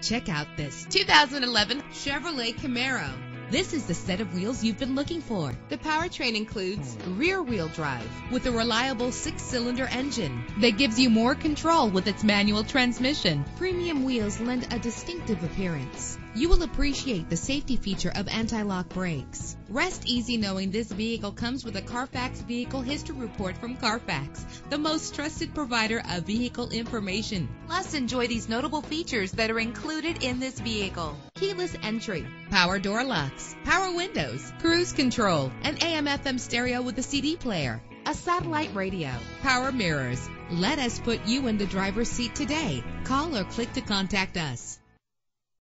Check out this 2011 Chevrolet Camaro. This is the set of wheels you've been looking for. The powertrain includes rear-wheel drive with a reliable six-cylinder engine that gives you more control with its manual transmission. Premium wheels lend a distinctive appearance. You will appreciate the safety feature of anti-lock brakes. Rest easy knowing this vehicle comes with a Carfax Vehicle History Report from Carfax, the most trusted provider of vehicle information. Plus, enjoy these notable features that are included in this vehicle. Keyless entry, power door locks, power windows, cruise control, an AM FM stereo with a CD player, a satellite radio, power mirrors. Let us put you in the driver's seat today. Call or click to contact us.